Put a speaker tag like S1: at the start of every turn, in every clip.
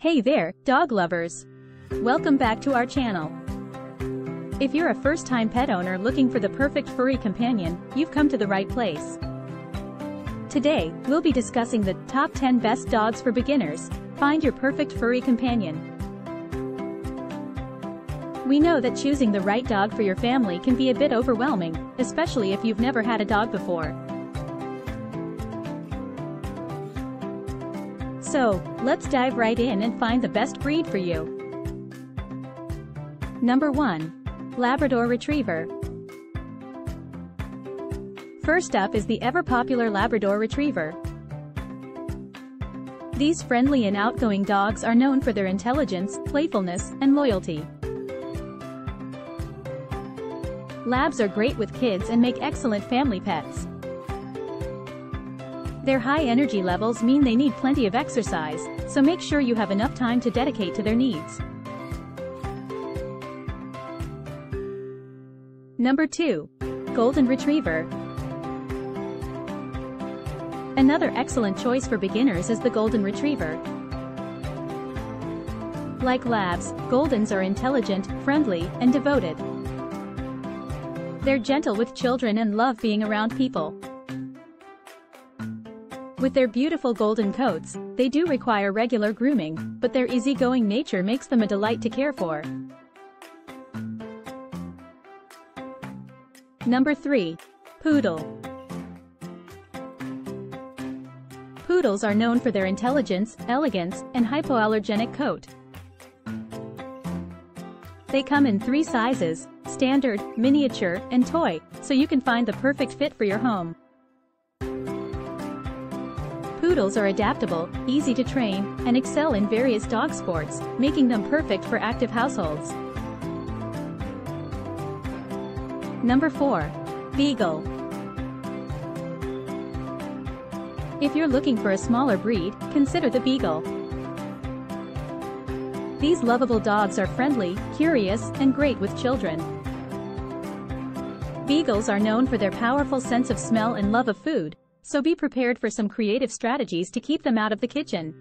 S1: Hey there, dog lovers! Welcome back to our channel. If you're a first-time pet owner looking for the perfect furry companion, you've come to the right place. Today, we'll be discussing the top 10 best dogs for beginners. Find your perfect furry companion. We know that choosing the right dog for your family can be a bit overwhelming, especially if you've never had a dog before. So, let's dive right in and find the best breed for you. Number 1. Labrador Retriever. First up is the ever-popular Labrador Retriever. These friendly and outgoing dogs are known for their intelligence, playfulness, and loyalty. Labs are great with kids and make excellent family pets. Their high energy levels mean they need plenty of exercise, so make sure you have enough time to dedicate to their needs. Number 2. Golden Retriever. Another excellent choice for beginners is the Golden Retriever. Like labs, Goldens are intelligent, friendly, and devoted. They're gentle with children and love being around people. With their beautiful golden coats, they do require regular grooming, but their easygoing nature makes them a delight to care for. Number 3. Poodle. Poodles are known for their intelligence, elegance, and hypoallergenic coat. They come in three sizes, standard, miniature, and toy, so you can find the perfect fit for your home. Poodles are adaptable, easy to train, and excel in various dog sports, making them perfect for active households. Number 4. Beagle. If you're looking for a smaller breed, consider the Beagle. These lovable dogs are friendly, curious, and great with children. Beagles are known for their powerful sense of smell and love of food, so be prepared for some creative strategies to keep them out of the kitchen.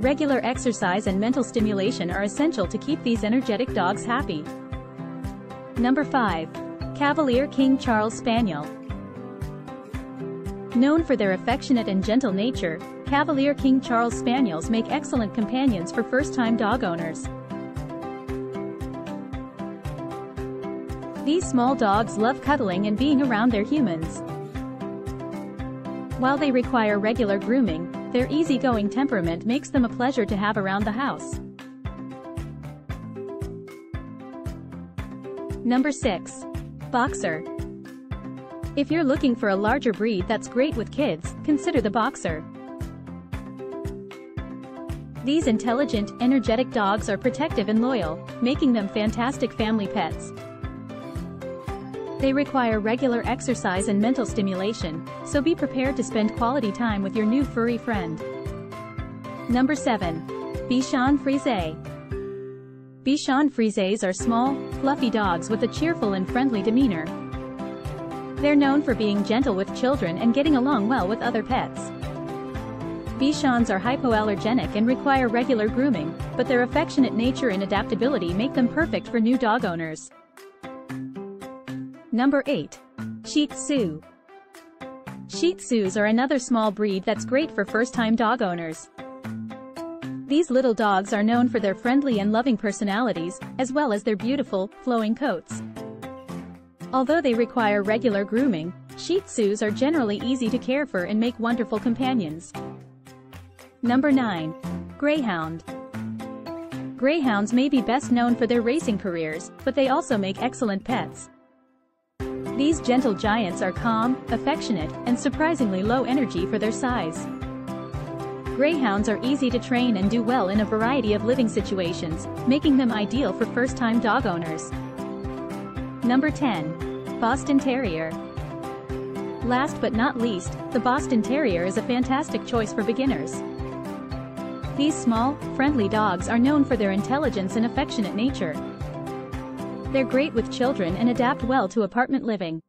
S1: Regular exercise and mental stimulation are essential to keep these energetic dogs happy. Number 5. Cavalier King Charles Spaniel. Known for their affectionate and gentle nature, Cavalier King Charles Spaniels make excellent companions for first-time dog owners. These small dogs love cuddling and being around their humans. While they require regular grooming, their easygoing temperament makes them a pleasure to have around the house. Number 6. Boxer. If you're looking for a larger breed that's great with kids, consider the Boxer. These intelligent, energetic dogs are protective and loyal, making them fantastic family pets. They require regular exercise and mental stimulation, so be prepared to spend quality time with your new furry friend. Number 7. Bichon Frise. Bichon Frises are small, fluffy dogs with a cheerful and friendly demeanor. They're known for being gentle with children and getting along well with other pets. Bichons are hypoallergenic and require regular grooming, but their affectionate nature and adaptability make them perfect for new dog owners. Number 8. Shih Tzu. Shih Tzus are another small breed that's great for first-time dog owners. These little dogs are known for their friendly and loving personalities, as well as their beautiful, flowing coats. Although they require regular grooming, Shih Tzus are generally easy to care for and make wonderful companions. Number 9. Greyhound. Greyhounds may be best known for their racing careers, but they also make excellent pets. These gentle giants are calm, affectionate, and surprisingly low energy for their size. Greyhounds are easy to train and do well in a variety of living situations, making them ideal for first-time dog owners. Number 10. Boston Terrier. Last but not least, the Boston Terrier is a fantastic choice for beginners. These small, friendly dogs are known for their intelligence and affectionate nature. They're great with children and adapt well to apartment living.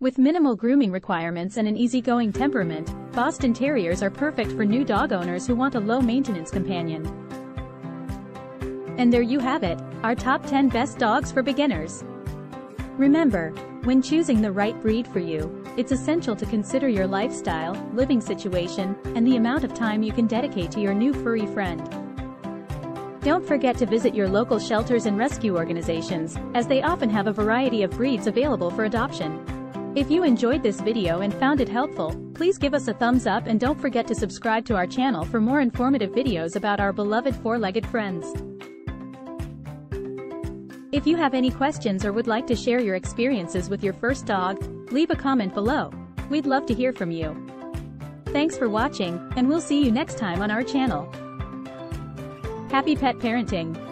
S1: With minimal grooming requirements and an easygoing temperament, Boston Terriers are perfect for new dog owners who want a low-maintenance companion. And there you have it, our top 10 best dogs for beginners. Remember, when choosing the right breed for you, it's essential to consider your lifestyle, living situation, and the amount of time you can dedicate to your new furry friend. Don't forget to visit your local shelters and rescue organizations, as they often have a variety of breeds available for adoption. If you enjoyed this video and found it helpful, please give us a thumbs up and don't forget to subscribe to our channel for more informative videos about our beloved four-legged friends. If you have any questions or would like to share your experiences with your first dog, leave a comment below. We'd love to hear from you. Thanks for watching, and we'll see you next time on our channel. Happy pet parenting!